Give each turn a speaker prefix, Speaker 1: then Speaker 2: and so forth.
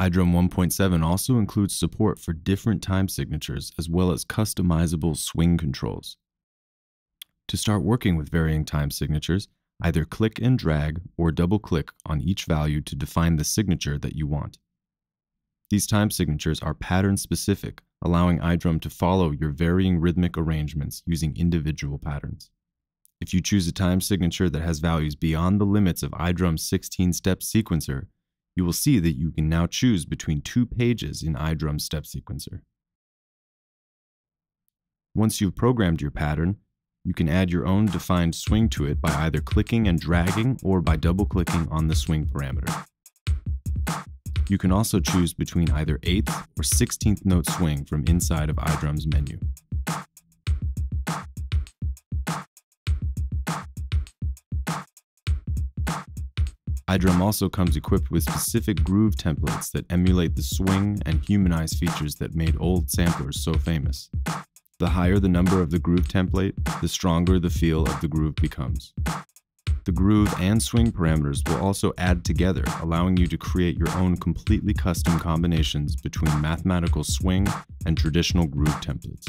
Speaker 1: iDrum 1.7 also includes support for different time signatures as well as customizable swing controls. To start working with varying time signatures, either click and drag or double click on each value to define the signature that you want. These time signatures are pattern specific, allowing iDrum to follow your varying rhythmic arrangements using individual patterns. If you choose a time signature that has values beyond the limits of iDrum's 16 step sequencer, you will see that you can now choose between two pages in iDrum's step sequencer. Once you've programmed your pattern, you can add your own defined swing to it by either clicking and dragging or by double clicking on the swing parameter. You can also choose between either 8th or 16th note swing from inside of iDrum's menu. iDrum also comes equipped with specific groove templates that emulate the swing and humanize features that made old samplers so famous. The higher the number of the groove template, the stronger the feel of the groove becomes. The groove and swing parameters will also add together, allowing you to create your own completely custom combinations between mathematical swing and traditional groove templates.